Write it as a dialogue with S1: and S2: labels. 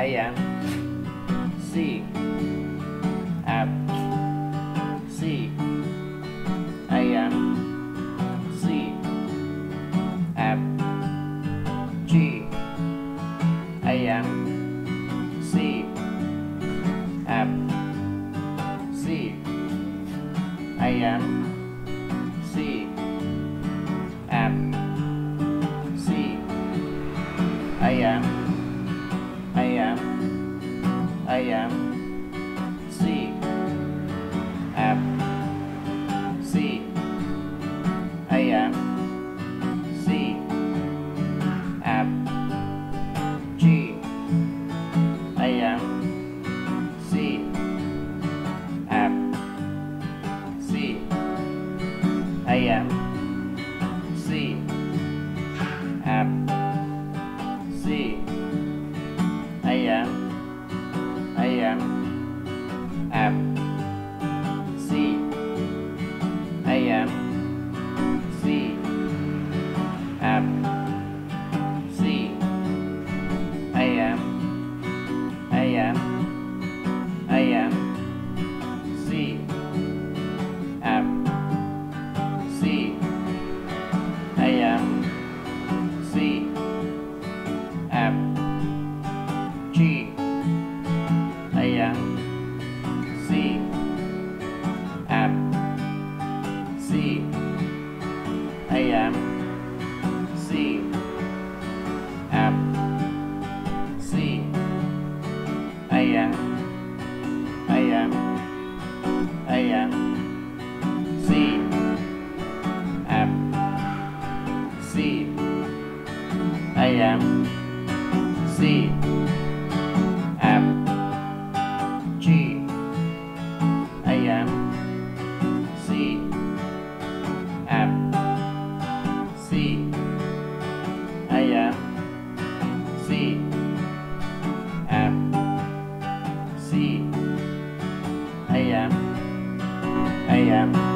S1: AM C. F C. AM C. F G. AM C. F C. AM C. F C. AM AM I am C F C AM C F G AM C F C AM AM F. C. AM C. F. C. AM AM AM C. F. C. AM C. F. G AM C F C AM AM AM C F C AM C AM AM